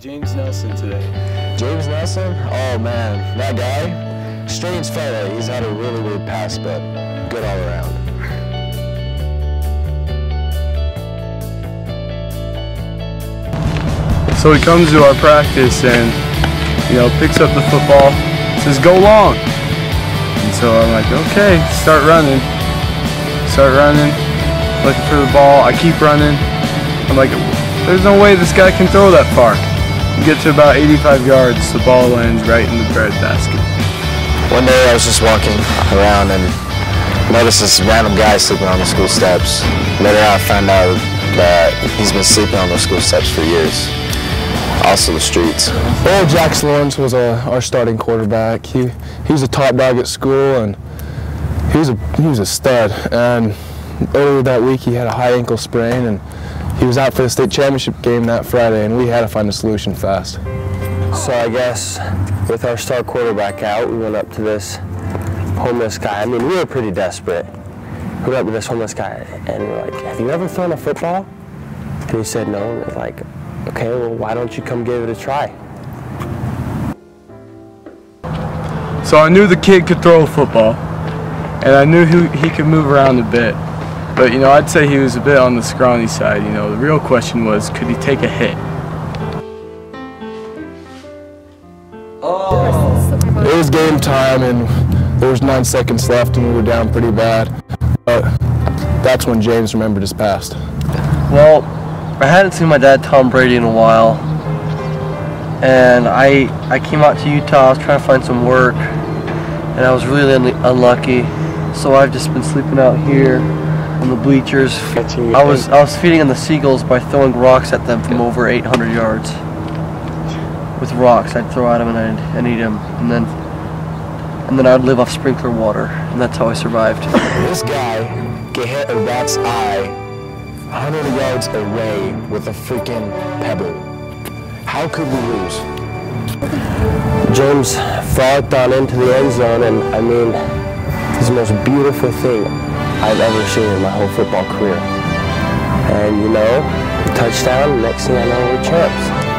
James Nelson today. James Nelson? Oh man, that guy, strange fella. He's had a really weird past, but good all around. So he comes to our practice and, you know, picks up the football, says, go long. And so I'm like, okay, start running. Start running, looking for the ball. I keep running. I'm like, there's no way this guy can throw that far. You get to about 85 yards, the ball lands right in the bread basket. One day I was just walking around and noticed this random guy sleeping on the school steps. Later on I found out that he's been sleeping on the school steps for years. Also the streets. Well, Jax Lawrence was a, our starting quarterback. He he was a top dog at school and he was a he was a stud. And earlier that week he had a high ankle sprain and he was out for the state championship game that Friday and we had to find a solution fast. So I guess with our star quarterback out, we went up to this homeless guy. I mean, we were pretty desperate. We went up to this homeless guy and we we're like, have you ever thrown a football? And he said no. And we're like, okay, well, why don't you come give it a try? So I knew the kid could throw a football, and I knew he, he could move around a bit. But, you know, I'd say he was a bit on the scrawny side. You know, the real question was, could he take a hit? Oh. It was game time and there was nine seconds left and we were down pretty bad. But that's when James remembered his past. Well, I hadn't seen my dad Tom Brady in a while, and I I came out to Utah. I was trying to find some work, and I was really un unlucky. So I've just been sleeping out here on the bleachers. I was I was feeding on the seagulls by throwing rocks at them from over 800 yards. With rocks, I'd throw at them and I'd and eat them, and then and then I'd live off sprinkler water, and that's how I survived. This guy can hit a rat's eye 100 yards away with a freaking pebble. How could we lose? James frolicked on into the end zone, and I mean, it's the most beautiful thing I've ever seen in my whole football career. And you know, touchdown, next thing I know, we're champs.